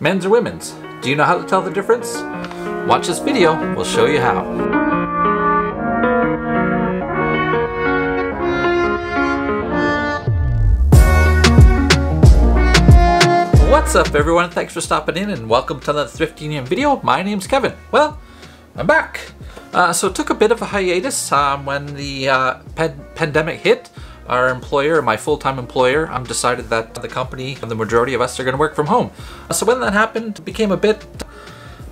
Men's or women's? Do you know how to tell the difference? Watch this video, we'll show you how. What's up everyone? Thanks for stopping in and welcome to another Thrift Union video. My name's Kevin. Well, I'm back. Uh, so it took a bit of a hiatus um, when the uh, pandemic hit. Our employer, my full-time employer, um, decided that the company and the majority of us are going to work from home. So when that happened, it became a bit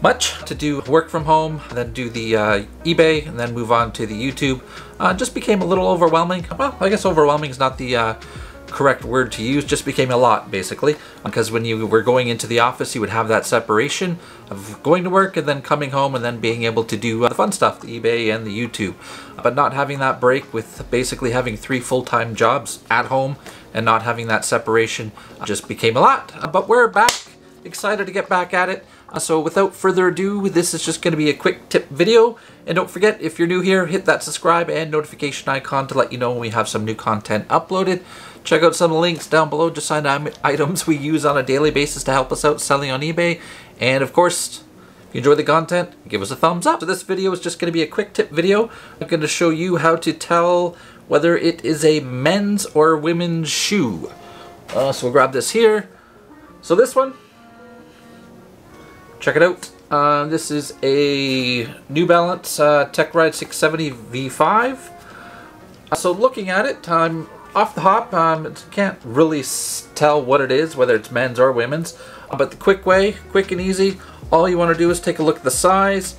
much to do work from home, then do the uh, eBay, and then move on to the YouTube. Uh, just became a little overwhelming. Well, I guess overwhelming is not the uh, correct word to use just became a lot basically because when you were going into the office you would have that separation of going to work and then coming home and then being able to do the fun stuff the ebay and the youtube. But not having that break with basically having three full-time jobs at home and not having that separation just became a lot. But we're back. Excited to get back at it uh, so without further ado, this is just going to be a quick tip video. And don't forget, if you're new here, hit that subscribe and notification icon to let you know when we have some new content uploaded. Check out some links down below, just sign items we use on a daily basis to help us out selling on eBay. And of course, if you enjoy the content, give us a thumbs up. So this video is just going to be a quick tip video. I'm going to show you how to tell whether it is a men's or women's shoe. Uh, so we'll grab this here. So this one, check it out. Uh, this is a New Balance uh, Tech Ride 670 V5. Uh, so looking at it, I'm off the hop. Um, can't really tell what it is, whether it's men's or women's. But the quick way, quick and easy, all you want to do is take a look at the size.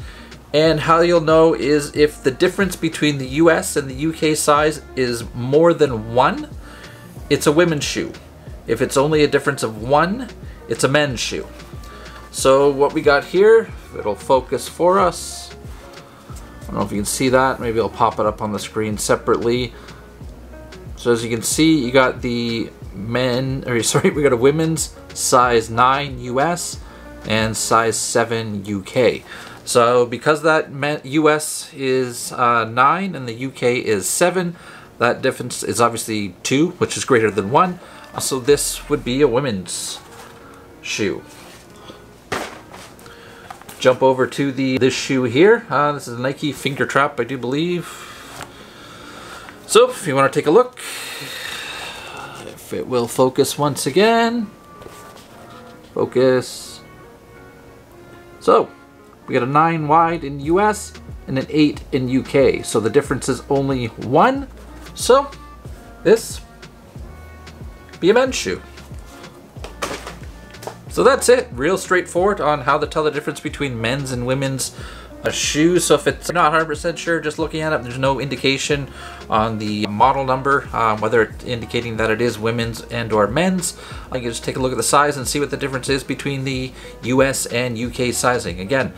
And how you'll know is if the difference between the US and the UK size is more than one, it's a women's shoe. If it's only a difference of one, it's a men's shoe. So what we got here, it'll focus for us. I don't know if you can see that. Maybe I'll pop it up on the screen separately. So as you can see, you got the men, or sorry, we got a women's size 9 US and size 7 UK. So because that US is uh, 9 and the UK is 7, that difference is obviously 2, which is greater than 1. So this would be a women's shoe jump over to the this shoe here. Uh, this is a Nike Finger Trap, I do believe. So, if you want to take a look, if it will focus once again. Focus. So, we got a 9 wide in US and an 8 in UK. So the difference is only 1. So, this be a men's shoe. So that's it. Real straightforward on how to tell the difference between men's and women's uh, shoes. So if it's not 100% sure, just looking at it, there's no indication on the model number, um, whether it's indicating that it is women's and or men's. I can just take a look at the size and see what the difference is between the US and UK sizing. Again,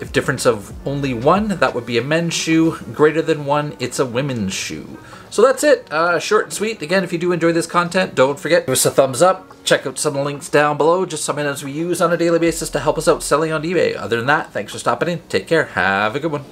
if difference of only one, that would be a men's shoe. Greater than one, it's a women's shoe. So that's it. Uh, short and sweet. Again, if you do enjoy this content, don't forget, give us a thumbs up. Check out some links down below, just some items we use on a daily basis to help us out selling on eBay. Other than that, thanks for stopping in. Take care. Have a good one.